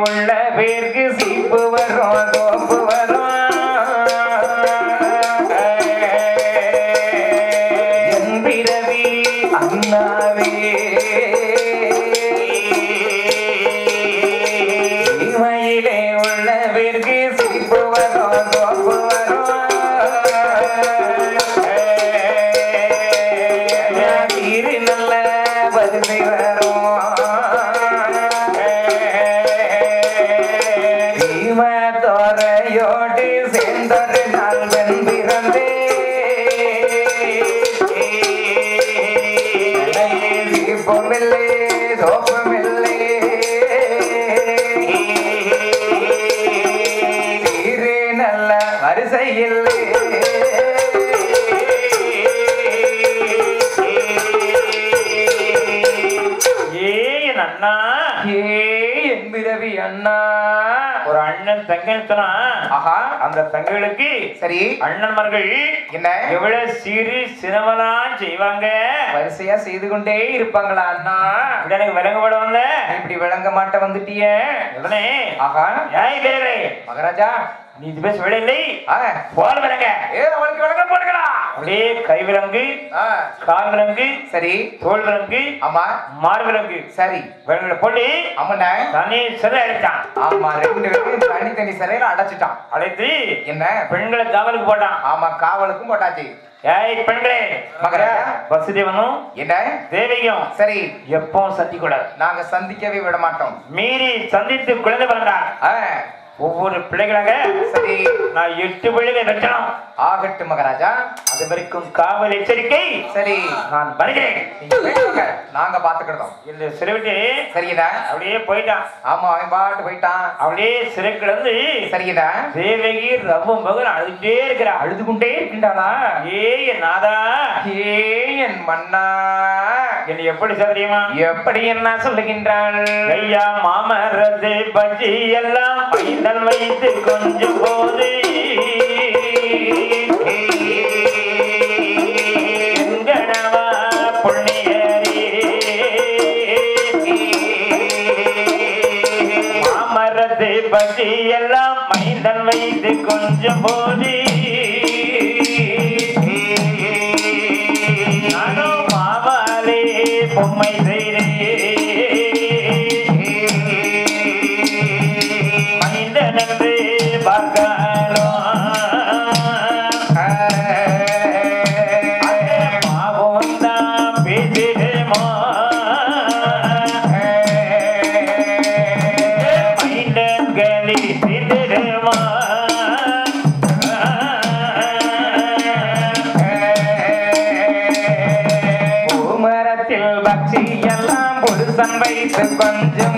உள்ள பேருக்கு சீப்பு அண்ணா. ஏ என் பிறவி அண்ணா. ஒரு அண்ணன் தங்கன்னு சொன்னா. ஆஹா. அந்த தங்களுக்கு சரி. அண்ணன்மார்கள் என்ன? எவ்வளவு சிறு சிரமலாம் செய்வாங்க? வரிசையா செய்து கொண்டே இருப்பாங்களா அண்ணா? எனக்கு விளங்கப்பட வந்த. இப்படி விளங்க மாட்ட வந்துட்டிய. உடனே ஆஹா. ஏய் பேரே மகாராஜா. நீ இது பேச விட இல்லை. ஆ, போல் விளங்க ஏ அவளுக்கு விளங்க போடுங்களா அப்படியே கை விலங்கு கால் விலங்கு சரி. தோல் விலங்கு ஆமா. மார் விலங்கு சரி. விலங்குல போட்டு ஆமாண்ணா. தனி சிறை அழைத்தான் ஆமா ரெண்டு பேரும் தனித்தனி சிறையில அடைச்சிட்டான். அழைத்து என்ன? பெண்களை காவலுக்கு போட்டான். ஆமா காவலுக்கும் போட்டாச்சு. ஏய் பெண்களே மகாராஜா. வசுதேவனும் என்ன? தேவியும் சரி. எப்பவும் சத்தி கூடாது நாங்க சந்திக்கவே விட மாட்டோம் மீறி சந்தித்து குழந்தை பிறந்தார் ஆ, ஒவ்வொரு பிள்ளைகளாக சரி நான் எட்டு பிள்ளைகள் வெட்டணும் ஆகட்டும் மகாராஜா. அது வரைக்கும் காவல் எச்சரிக்கை. சரி. நான் வருகிறேன். நீங்க பாத்துக்கிட்டோம் என்று சிறைவிட்டு சரிங்கண்ணா அப்படியே போயிட்டான். ஆமா அவன் பாட்டு போயிட்டான். அப்படியே சிறை கிடந்து சரிங்கண்ணா தேவகி ரவும் பகல் அழுதுட்டே இருக்கிறா அழுது கொண்டே இருக்கின்றாளா? ஏ என் நாதா. ஏ என் மன்னா. என்னை எப்படி தெரியுமா? எப்படி என்ன சொல்லுகின்றாள்? ஐயா மாமரது பஜ்ஜி எல்லாம் பைதல் வைத்து கொஞ்சம் போது பஜ்ஜி எல்லாம் மைந்தன் வைத்து கொஞ்சம் போது பொம்மை வைத்து கொஞ்சம்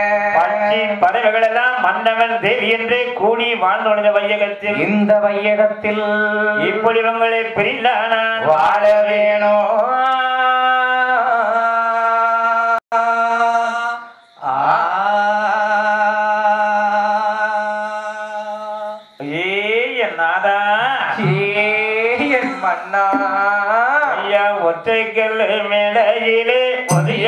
பறவைகள் எல்லாம் மன்னவன் தேவி என்று கூடி வாழ்ந்தொழிந்த வையகத்தில். இந்த வையகத்தில் இப்படி உங்களை பிரிந்தானான் வாழ என் மன்னா. ஐயா ஒற்றைக்கல் மேடையிலே புதிய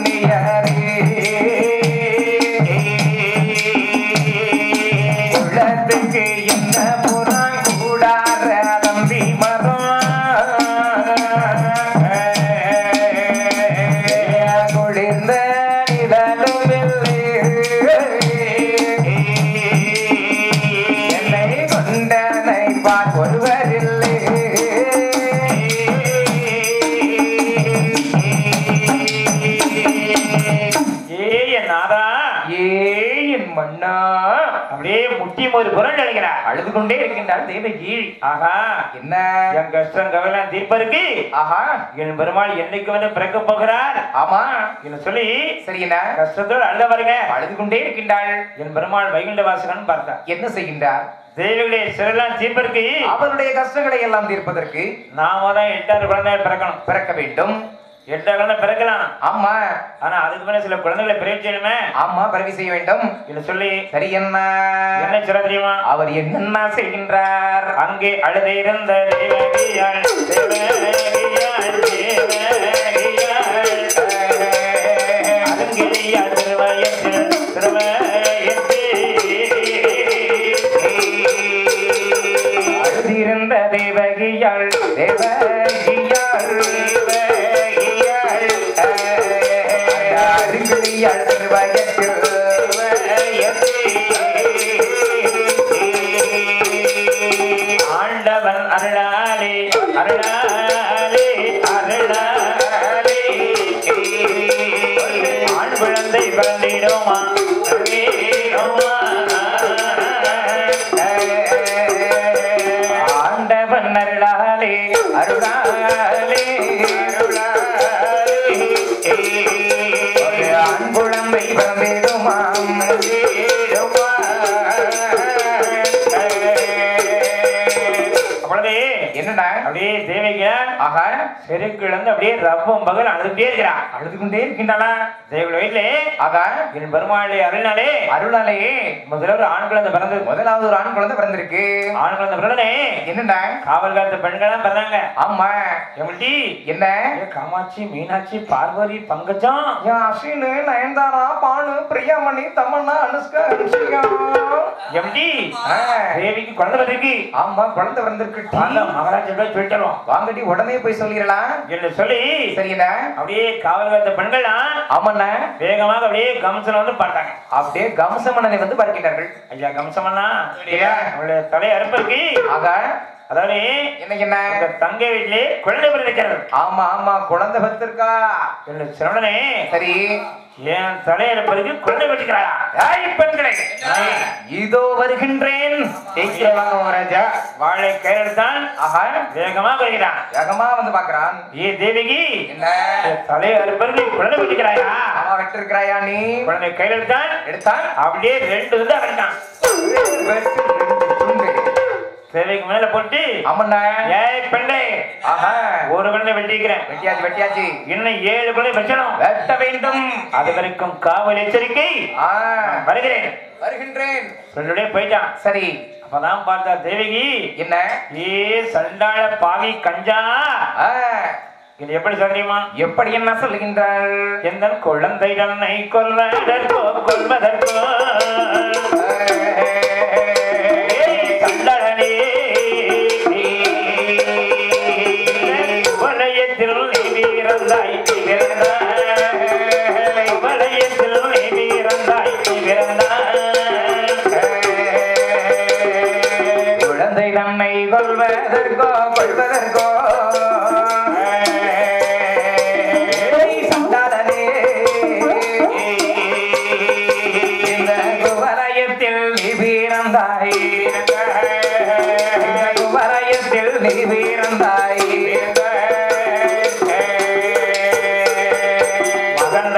Yeah. நினைக்கிறார் அழுது கொண்டே இருக்கின்றார் தேவகி ஆகா என்ன? என் கஷ்டம் கவலை தீர்ப்பருக்கு ஆஹா. என் பெருமாள் என்னைக்கு வந்து பிறக்க போகிறார்? ஆமா. என்று சொல்லி சரிண்ணா கஷ்டத்தோடு அழுத பாருங்க அழுது கொண்டே இருக்கின்றாள். என் பெருமாள் வைகுண்ட வாசகன் பார்த்தார். என்ன செய்கின்றார்? தேவிகளே சிறலாம் தீர்ப்பருக்கு அவருடைய கஷ்டங்களை எல்லாம் தீர்ப்பதற்கு நாம தான் எட்டாறு குழந்தை பிறக்கணும். பிறக்க வேண்டும். எட்டாறு குழந்தை பிறக்கலாம். ஆமா. ஆனா அதுக்கு மேல சில குழந்தைகளை பிறகு செய்யணுமே? ஆமா பிறவி செய்ய வேண்டும். என்று சொல்லி சரி என்ன? என்ன சொல்ல தெரியுமா? அவர் என்னென்ன செய்கின்றார்? அங்கே அழுத இருந்த அருளாலே செருக்கிழந்து அப்படியே ரப்பம் பகல் அழுதுட்டே இருக்கிறான் அழுது கொண்டே இருக்கின்றாளா? தேவள் வீட்டிலே. ஆகா என் பெருமாளே அருள்னாலே அருளாலே முதல்ல ஒரு ஆண் குழந்தை பிறந்தது. முதலாவது ஒரு ஆண் குழந்தை பிறந்திருக்கு. ஆண் குழந்தை பிறந்தனே. என்னடா? காவல் காலத்து பெண்கள் பிறந்தாங்க. ஆமா. எம்டி? என்ன? காமாட்சி மீனாட்சி பார்வதி பங்கஜம். அஸ்வினு நயன்தாரா பானு பிரியாமணி தமன்னா அனுஷ்கா அனுஷ்கா. எம்டி? ஆ, தேவிக்கு குழந்தை பிறந்திருக்கு. ஆமா குழந்தை பிறந்திருக்கு. மகாராஜா சொல்லிட்டோம் வாங்கடி உடனே போய் சொல்லிடலாம். என்று சொல்லி சரிண்ணா அப்படியே காவல் பெண்கள்லாம் ஆமாண்ணா. வேகமாக அப்படியே கம்சன் வந்து பார்த்தாங்க. அப்படியே கம்சமன்னனை வந்து பார்க்கிறார்கள் ஐயா கம்சமண்ணா. அவளுடைய தலை அறுப்பருக்கு ஆகா அதாவது என்ன என்ன? தங்கை வீட்டிலே குழந்தை பிறந்திருக்கிறது ஆமா ஆமா குழந்தை பத்திருக்கா என்று சொன்னே சரி. என் தலை அறுப்பருக்கு குழந்தை பெற்றுக்கிறாளா? ஏய் பெண்களே. இதோ வருகின்றேன். வாங்க மகாராஜா வாழை கையெழுத்தான் ஆஹா வேகமாக வருகிறான். வேகமா வந்து பாக்குறான் ஏ தேவிகி என்ன? என் தலை அறுப்பருக்கு குழந்தை அவன் விட்டிருக்கிறாயா நீ? குழந்தை கையெழுத்தான் எடுத்தான். அப்படியே ரெண்டு வந்து துண்டு தேவிக்கு மேல போட்டு ஆமாண்ணா. ஏய் பெண்ணே. ஆஹா. ஒரு குழந்தை வெட்டிக்கிறேன் வெட்டியாச்சு வெட்டியாச்சு. இன்னும் ஏழு குழந்தை வெட்டணும். வெட்ட வேண்டும். அது வரைக்கும் காவல் எச்சரிக்கை. வருகிறேன். வருகின்றேன். போயிட்டான். சரி. அப்பதான் பார்த்தா தேவகி என்ன? ஏ சண்டாள பாவி கஞ்சா. இது எப்படி சொல்றீமா எப்படி என்ன சொல்லுகின்றாள்? எந்த குழந்தை தன்னை கொல்வதற்கோ கொல்வதற்கோ. தந்தை நம்மை கொள்வதற்கோ கொள்வதற்கோ.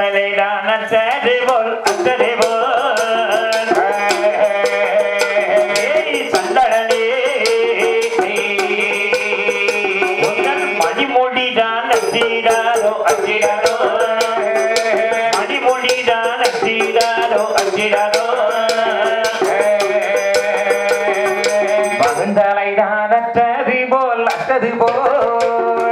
அச்சரி போல் அச்சரி போல் தலைதான் அற்றது போல் அற்றது போல்.